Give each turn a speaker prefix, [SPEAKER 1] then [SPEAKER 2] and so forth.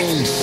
[SPEAKER 1] James.